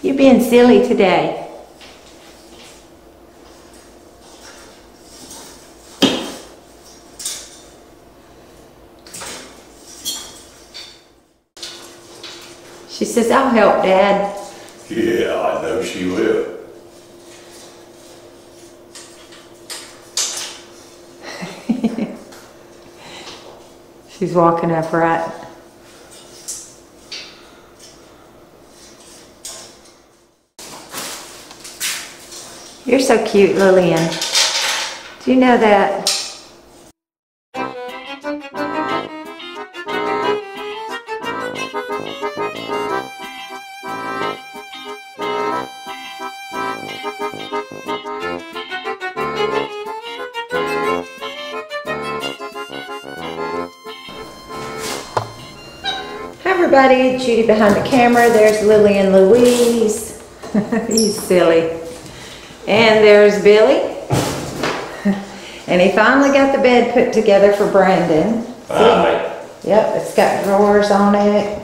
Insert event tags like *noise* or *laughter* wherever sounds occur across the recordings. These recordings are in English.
You're being silly today. She says, I'll help, Dad. Yeah, I know she will. *laughs* She's walking upright. You're so cute, Lillian. Do you know that? Hi everybody, Judy behind the camera. There's Lillian Louise. *laughs* He's silly. And there's Billy. And he finally got the bed put together for Brandon. Alright. Yep, it's got drawers on it.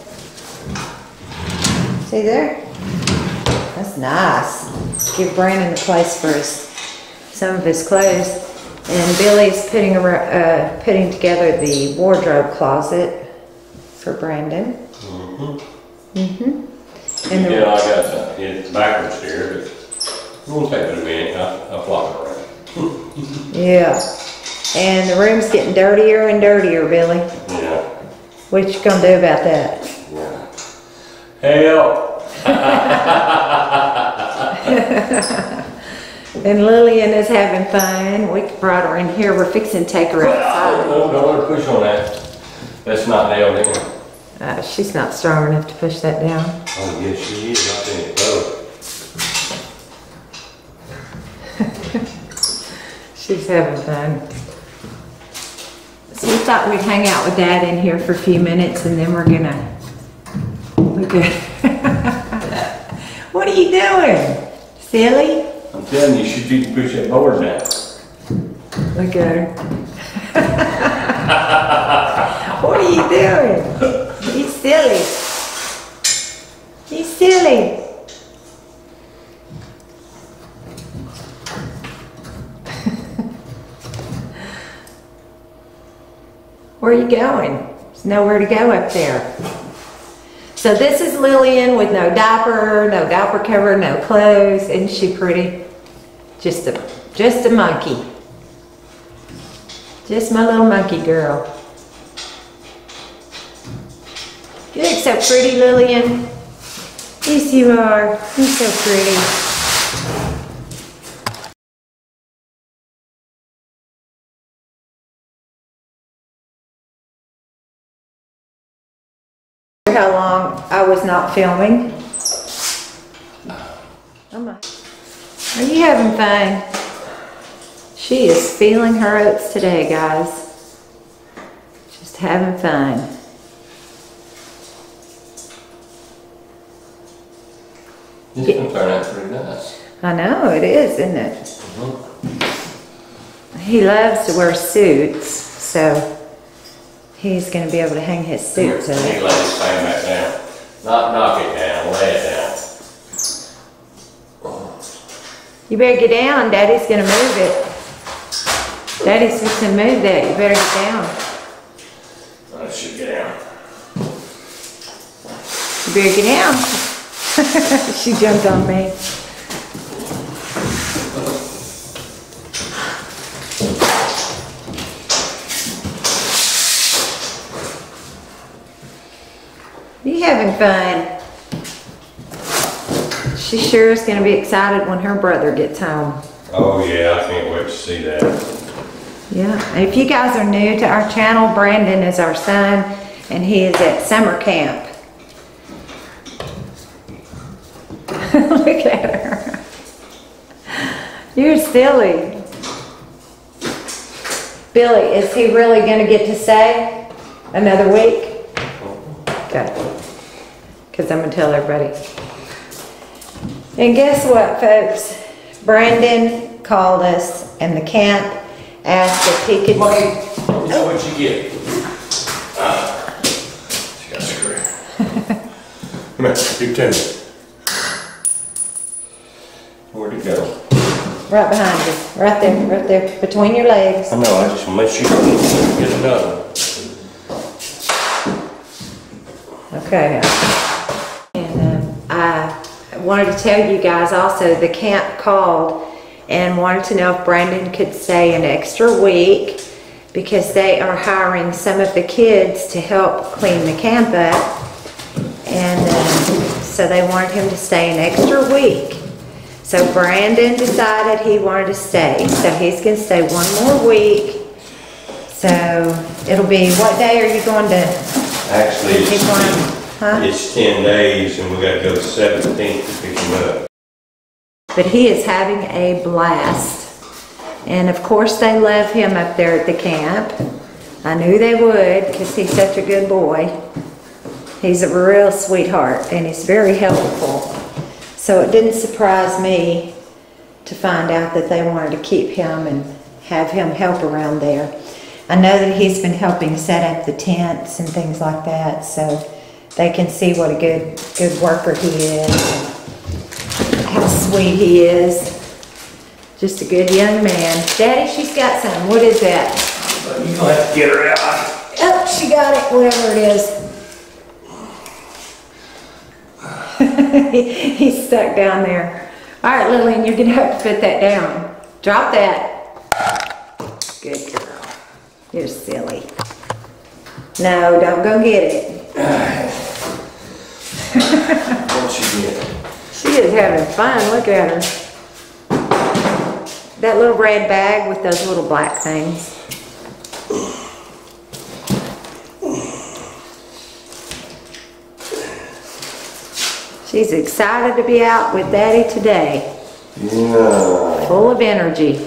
See there? That's nice. Give Brandon a place for his, some of his clothes. And Billy's putting, uh, putting together the wardrobe closet for Brandon. Mm-hmm. And the, Yeah, I got hit backwards here, it won't take but a minute. I- I'll flop it around. yeah. And the room's getting dirtier and dirtier, Billy. Yeah, What you gonna do about that? yeah. Help! *laughs* And Lillian is having fun. We brought her in here. We're fixing to take her outside. no, don't let her push on that. That's not nailed in. Uh, she's not strong enough to push that down. Oh, yes, she is. I think it. She's having fun. So we thought we'd hang out with Dad in here for a few minutes and then we're gonna, we're good. *laughs* What are you doing? Silly? I'm telling you, she didn't push that board down. Look at her. *laughs* What are you doing? He's silly. He's silly. Where are you going? There's nowhere to go up there. So this is Lillian with no diaper, no diaper cover, no clothes. Isn't she pretty? Just a, just a monkey. Just my little monkey girl. You look so pretty, Lillian. Yes, you are. You're so pretty. How long I was not filming. Are you having fun? She is feeling her oats today, guys. Just having fun. This gonna turn out pretty nice. I know, it is, isn't it? He loves to wear suits, so he's gonna be able to hang his suits Here, up. Lay this thing back down. Not knock it down, lay it down. You better get down, Daddy's gonna move it. Daddy's fixing to move that, you better get down. I should get down. You better get down. *laughs* She jumped on me. You having fun? She sure is gonna be excited when her brother gets home. Oh, yeah, I can't wait to see that. Yeah, and if you guys are new to our channel, Brandon is our son, and he is at summer camp. *laughs* Look at her. You're silly. Billy, is he really gonna get to stay another week? Good because I'm going to tell everybody. And guess what, folks? Brandon called us, and the camp asked if he could. Money. This is what you get. She got screwed. Come you tell me. Where'd it go? Right behind you. Right there, right there. Between your legs. I know, I just want to make sure you get another. Okay. Wanted to tell you guys also, the camp called and wanted to know if Brandon could stay an extra week because they are hiring some of the kids to help clean the camp up. And um, so they wanted him to stay an extra week. So Brandon decided he wanted to stay. So he's going to stay one more week. So it'll be, what day are you going to? Actually, Is he going, it's, huh? it's ten days and we gotta go to seventeenth to pick him up. But he is having a blast. And of course, they love him up there at the camp. I knew they would because he's such a good boy. He's a real sweetheart and he's very helpful. So it didn't surprise me to find out that they wanted to keep him and have him help around there. I know that he's been helping set up the tents and things like that, so they can see what a good, good worker he is how sweet he is. Just a good young man. Daddy, she's got some. What is that? You gonna have to get her out. Oh, she got it, whatever it is. *laughs* He's stuck down there. All right, Lillian, you're gonna have to put that down. Drop that. Good girl. You're silly. No, don't go get it. *sighs* *laughs* What she get? She is having fun. Look at her. That little red bag with those little black things. She's excited to be out with Daddy today, Yeah. full of energy.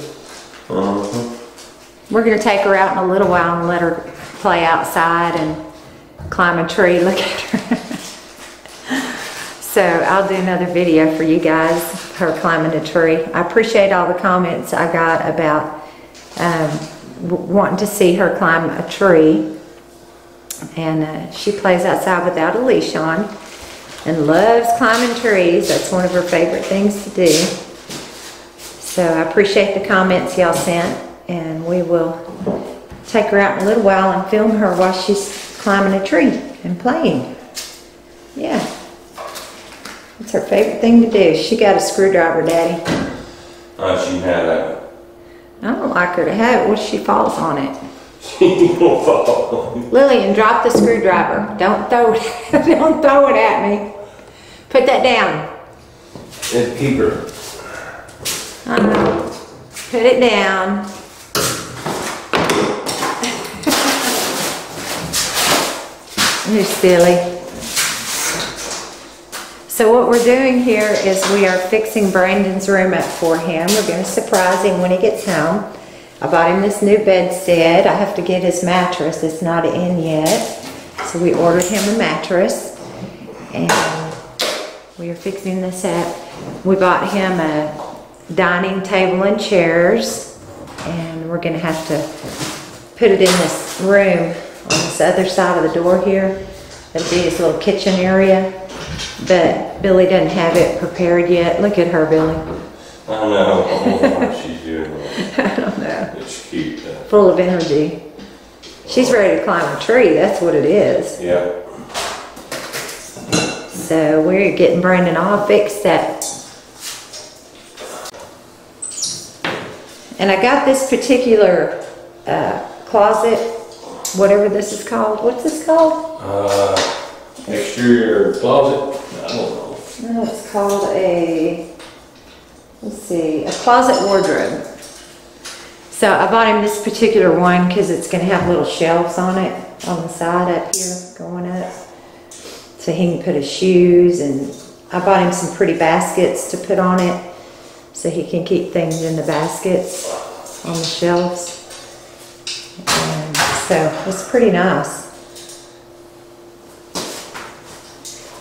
Uh-huh. We're gonna take her out in a little while and let her play outside and climb a tree. Look at her. So I'll do another video for you guys, her climbing a tree. I appreciate all the comments I got about um, wanting to see her climb a tree. And uh, she plays outside without a leash on and loves climbing trees. That's one of her favorite things to do. So I appreciate the comments y'all sent and we will take her out in a little while and film her while she's climbing a tree and playing. Yeah. It's her favorite thing to do. She got a screwdriver, Daddy. Oh, she had that. I don't like her to have it. What if she falls on it? *laughs* She gonna fall. Lillian, drop the screwdriver. Don't throw it. *laughs* don't throw it at me. Put that down. Just keep her. I know. Put it down. *laughs* You're silly. We're doing here is we are fixing Brandon's room up for him. We're going to surprise him when he gets home. I bought him this new bedstead. I have to get his mattress. It's not in yet. So we ordered him a mattress. And we are fixing this up. We bought him a dining table and chairs. And we're gonna have to put it in this room on this other side of the door here. That'll be his little kitchen area. But Billy doesn't have it prepared yet. Look at her, Billy. I know, I don't know what she's doing. *laughs* I don't know. It's cute, though. Full of energy. She's ready to climb a tree, that's what it is. Yeah. So we're getting Brandon all fixed up. And I got this particular uh, closet, whatever this is called. What's this called? Uh, exterior closet? I don't know. No, it's called a, let's see, a closet wardrobe. So I bought him this particular one because it's gonna have little shelves on it, on the side up here, going up. So he can put his shoes and I bought him some pretty baskets to put on it. So he can keep things in the baskets on the shelves. And so it's pretty nice.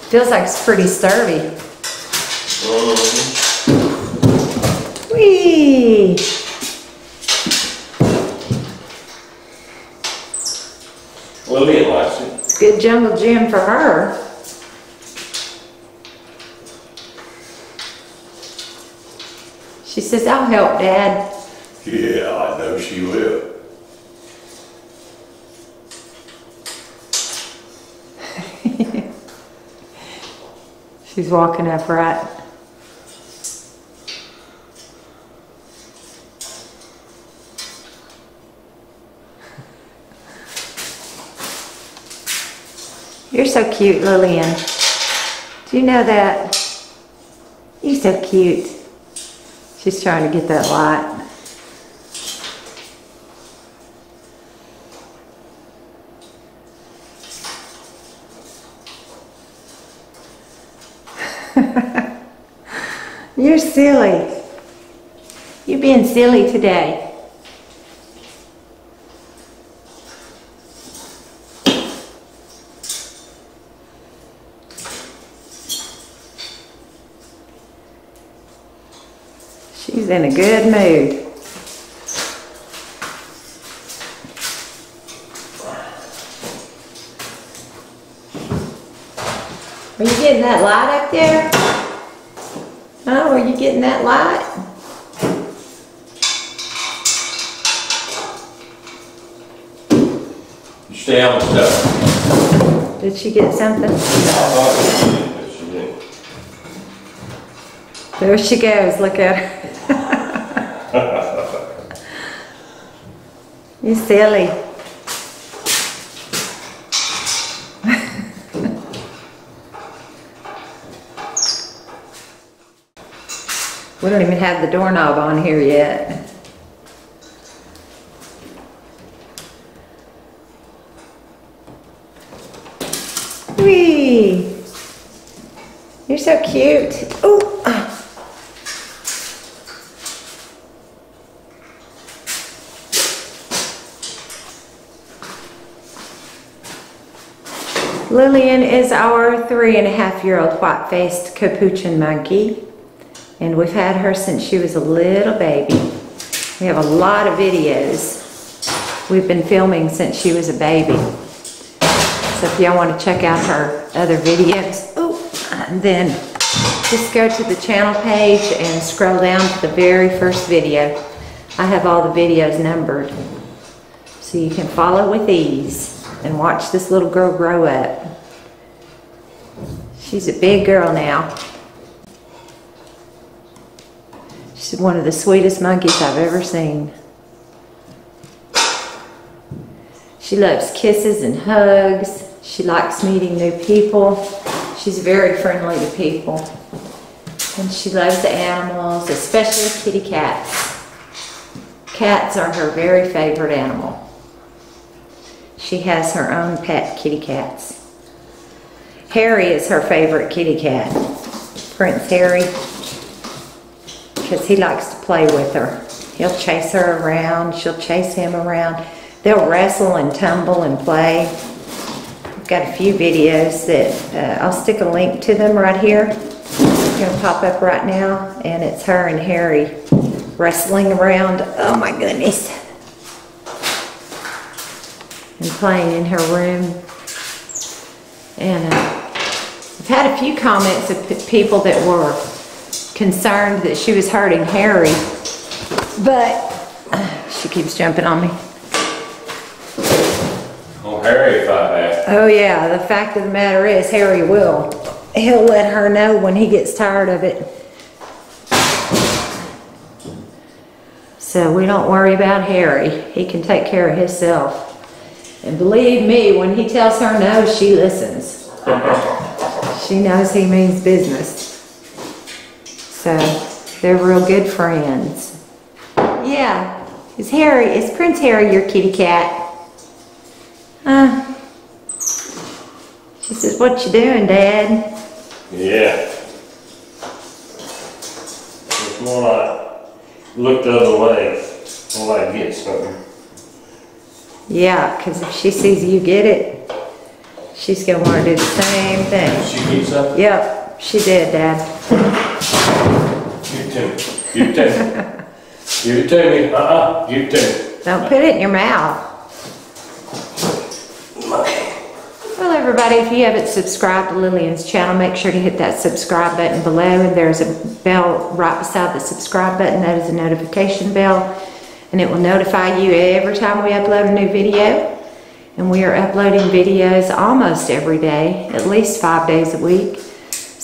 Feels like it's pretty sturdy. Mhm. Whee! Lillian likes it. It's a good jungle gym for her. She says, I'll help, Dad. Yeah, I know she will. She's walking upright. You're so cute, Lillian. Do you know that? You're so cute. She's trying to get that light. You're silly. You're being silly today. She's in a good mood. Are you getting that light up there? Are you getting that light? You stay on the stuff. Did she get something? She did, she. There she goes, look at her. *laughs* You silly. We don't even have the doorknob on here yet. Whee! You're so cute. Oh, Lillian is our three and a half year old white faced capuchin monkey. And we've had her since she was a little baby. We have a lot of videos we've been filming since she was a baby. So if y'all want to check out her other videos, oh, then just go to the channel page and scroll down to the very first video. I have all the videos numbered. So you can follow with ease and watch this little girl grow up. She's a big girl now. She's one of the sweetest monkeys I've ever seen. She loves kisses and hugs. She likes meeting new people. She's very friendly to people. And she loves the animals, especially kitty cats. Cats are her very favorite animal. She has her own pet kitty cats. Harry is her favorite kitty cat. Prince Harry. Because he likes to play with her. He'll chase her around. She'll chase him around. They'll wrestle and tumble and play. I've got a few videos that uh, I'll stick a link to them right here. It's going to pop up right now. And it's her and Harry wrestling around. Oh my goodness and playing in her room. And uh, I've had a few comments of people that were concerned that she was hurting Harry, but uh, *sighs* she keeps jumping on me. Oh, Harry fight back. Oh yeah, the fact of the matter is Harry will. He'll let her know when he gets tired of it. So we don't worry about Harry. He can take care of himself. And believe me, when he tells her no, she listens. She knows he means business. So they're real good friends. Yeah, is Harry, is Prince Harry your kitty cat? Uh, she says, what you doing, Dad? Yeah. It's more like, look the other way, more like get something. Yeah, because if she sees you get it, she's gonna want to do the same thing. She keeps up. Yep, she did, Dad. Give it to me. Give it to me. Give it to me. Uh-uh. Give it to me. Don't put it in your mouth. Well, everybody, if you haven't subscribed to Lillian's channel, make sure to hit that subscribe button below. And there's a bell right beside the subscribe button. That is a notification bell. And it will notify you every time we upload a new video. And we are uploading videos almost every day, at least five days a week.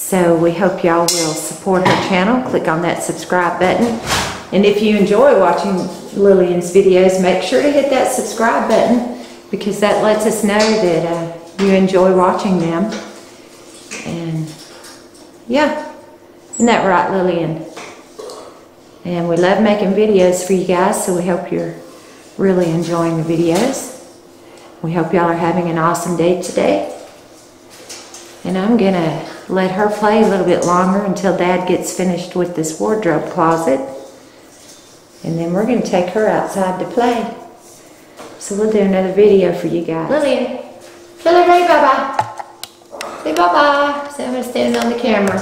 So we hope y'all will support her channel. Click on that subscribe button. And if you enjoy watching Lillian's videos, make sure to hit that subscribe button because that lets us know that uh, you enjoy watching them. And yeah, isn't that right, Lillian? And we love making videos for you guys, so we hope you're really enjoying the videos. We hope y'all are having an awesome day today. And I'm gonna let her play a little bit longer until Dad gets finished with this wardrobe closet. And then we're gonna take her outside to play. So we'll do another video for you guys. Lillian, tell say bye-bye. Say bye-bye. So I'm gonna stand on the camera.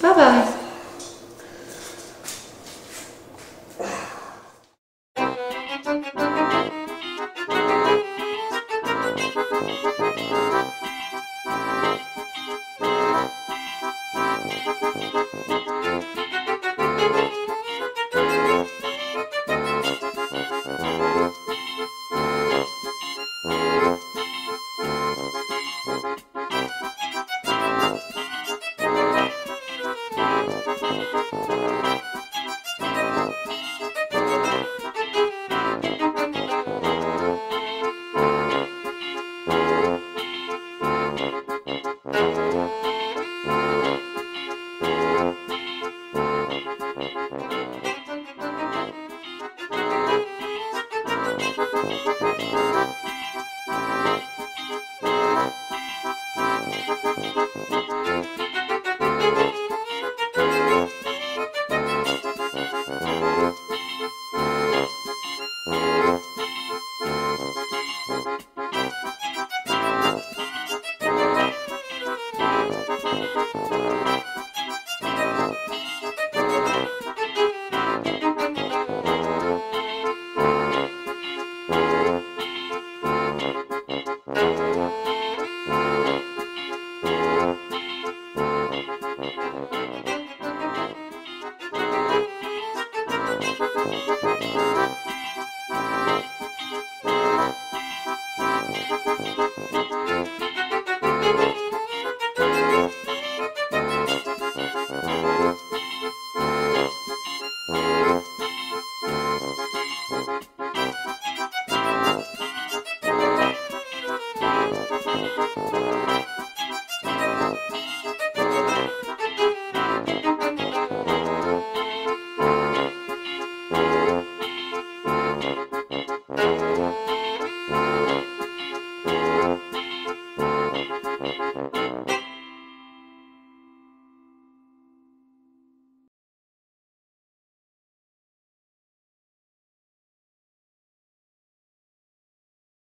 Bye-bye.